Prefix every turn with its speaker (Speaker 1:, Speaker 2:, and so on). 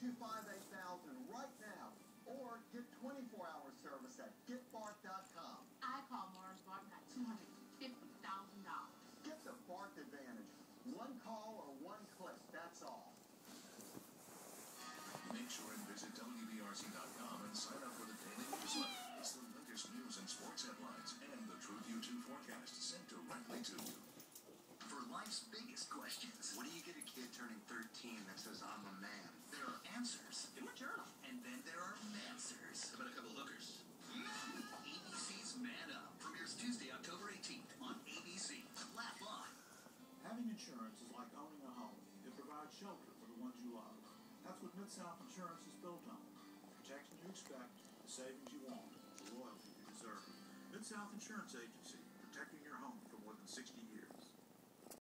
Speaker 1: two
Speaker 2: five. insurance is like owning a home. It provides shelter for the ones you love. That's what Mid-South Insurance is built on. The protection you expect, the savings you want, the loyalty you deserve. Mid-South Insurance Agency, protecting your home for more than 60 years.